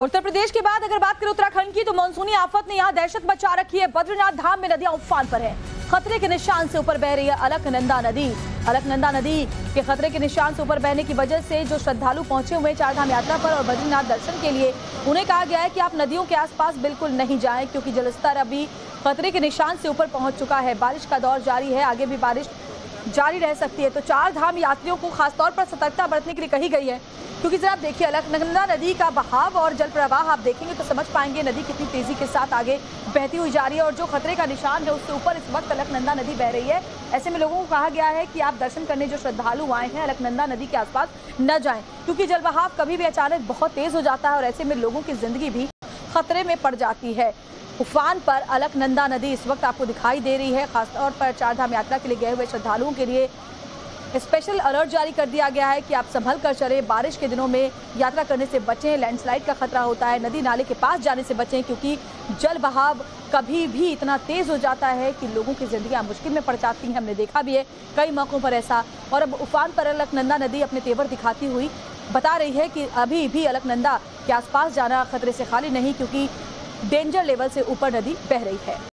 उत्तर प्रदेश के बाद अगर बात करें उत्तराखंड की तो मानसूनी आफत ने यहाँ दहशत मचा रखी है। बद्रीनाथ धाम में नदियाँ उफान पर है। खतरे के निशान से ऊपर बह रही है अलकनंदा नदी। अलकनंदा नदी के खतरे के निशान से ऊपर बहने की वजह से जो श्रद्धालु पहुँचे हुए चारधाम यात्रा पर और बद्रीनाथ दर्शन के लिए, उन्हें कहा गया है कि आप नदियों के आसपास बिल्कुल नहीं जाएँ, क्योंकि जलस्तर अभी खतरे के निशान से ऊपर पहुँच चुका है। बारिश का दौर जारी है। आगे भी बारिश जारी रह सकती है। तो चार धाम यात्रियों को खासतौर पर सतर्कता बरतने के लिए कही गई है। क्योंकि जरा आप देखिए, अलकनंदा नदी का बहाव और जल प्रवाह आप देखेंगे तो समझ पाएँगे नदी कितनी तेज़ी के साथ आगे बहती हुई जा रही है और जो खतरे का निशान है उससे ऊपर इस वक्त अलकनंदा नदी बह रही है। ऐसे में लोगों को कहा गया है कि आप दर्शन करने जो श्रद्धालु आए हैं, अलकनंदा नदी के आसपास न जाएँ, क्योंकि जल बहाव कभी भी अचानक बहुत तेज हो जाता है और ऐसे में लोगों की ज़िंदगी भी खतरे में पड़ जाती है। उफान पर अलकनंदा नदी इस वक्त आपको दिखाई दे रही है, खासतौर पर चारधाम यात्रा के लिए गए हुए श्रद्धालुओं के लिए। स्पेशल अलर्ट जारी कर दिया गया है कि आप संभल कर चले। बारिश के दिनों में यात्रा करने से बचें, लैंडस्लाइड का खतरा होता है, नदी नाले के पास जाने से बचें, क्योंकि जल बहाव कभी भी इतना तेज हो जाता है कि लोगों की जिंदगियाँ मुश्किल में पड़ जाती हैं। हमने देखा भी है कई मौकों पर ऐसा। और अब उफान पर अलकनंदा नदी अपने तेवर दिखाती हुई बता रही है कि अभी भी अलकनंदा के आसपास जाना खतरे से खाली नहीं, क्योंकि डेंजर लेवल से ऊपर नदी बह रही है।